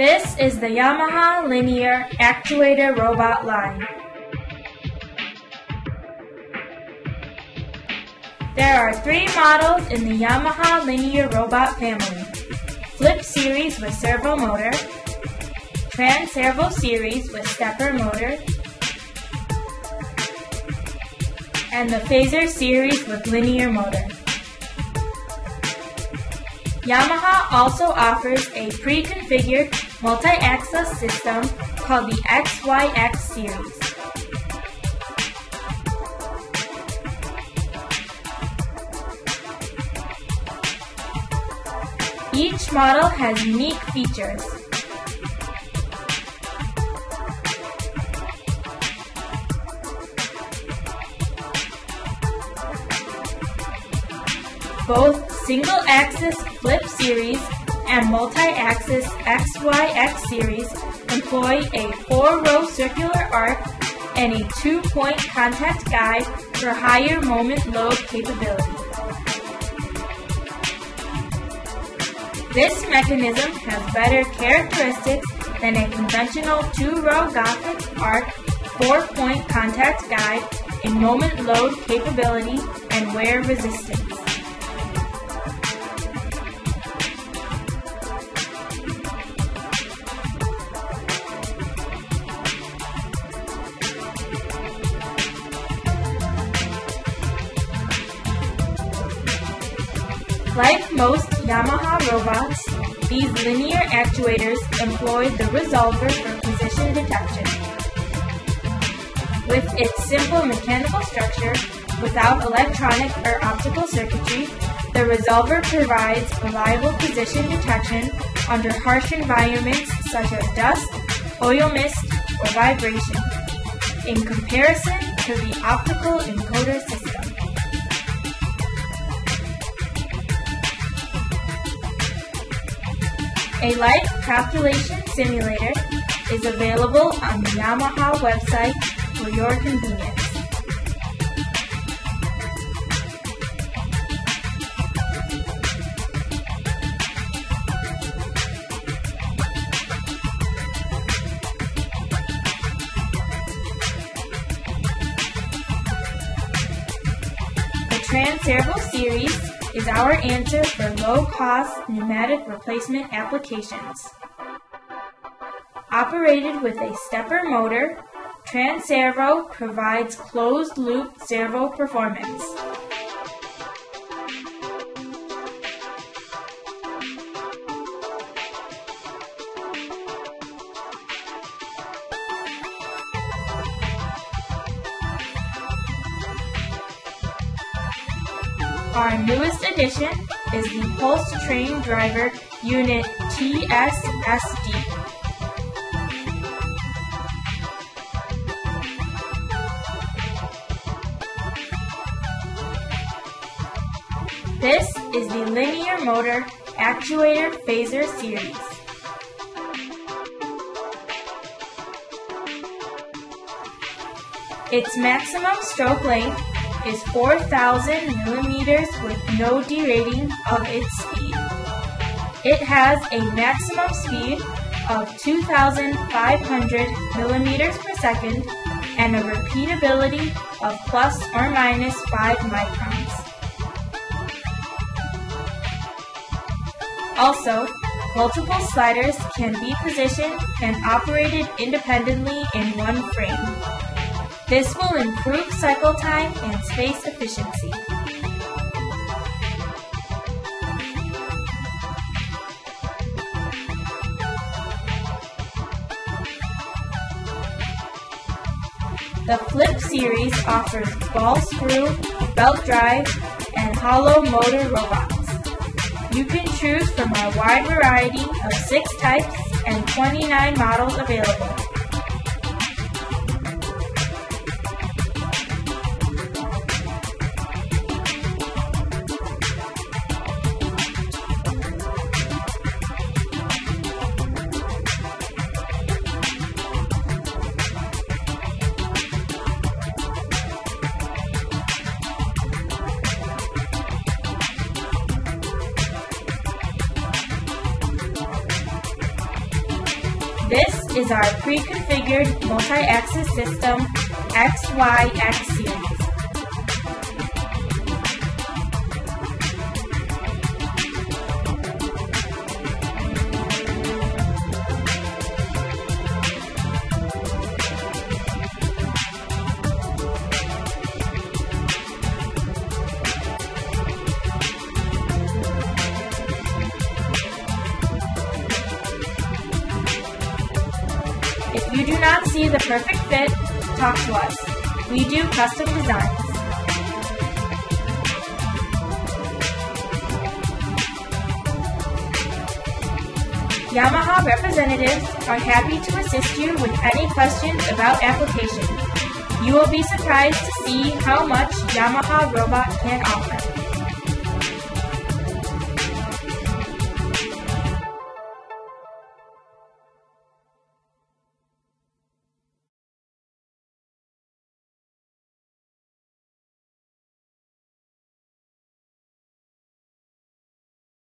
This is the Yamaha Linear Actuator Robot line. There are three models in the Yamaha Linear Robot family. Flip Series with servo motor, TRANSERVO Series with stepper motor, and the Phaser Series with linear motor. Yamaha also offers a pre-configured multi-axis system called the XY-X series. Each model has unique features. Both single-axis flip series and multi-axis XY-X series employ a four-row circular arc and a two-point contact guide for higher moment load capability. This mechanism has better characteristics than a conventional two-row Gothic arc four-point contact guide in moment load capability and wear resistance. Most Yamaha robots, these linear actuators employ the resolver for position detection. With its simple mechanical structure, without electronic or optical circuitry, the resolver provides reliable position detection under harsh environments such as dust, oil mist, or vibration, in comparison to the optical encoder system. A life calculation simulator is available on the Yamaha website for your convenience. TRANSERVO series is our answer for low-cost pneumatic replacement applications. Operated with a stepper motor, TRANSERVO provides closed-loop servo performance. Our newest addition is the Pulse Train Driver Unit TSSD. This is the linear motor actuator phaser series. Its maximum stroke length is 4,000 millimeters with no derating of its speed. It has a maximum speed of 2,500 millimeters per second and a repeatability of plus or minus 5 microns. Also, multiple sliders can be positioned and operated independently in one frame. This will improve cycle time and space efficiency. The Flip series offers ball screw, belt drive, and hollow motor robots. You can choose from a wide variety of 6 types and 29 models available. Is our pre-configured multi-axis system XY-X series. Not see the perfect fit, talk to us. We do custom designs. Yamaha representatives are happy to assist you with any questions about application. You will be surprised to see how much Yamaha Robot can offer.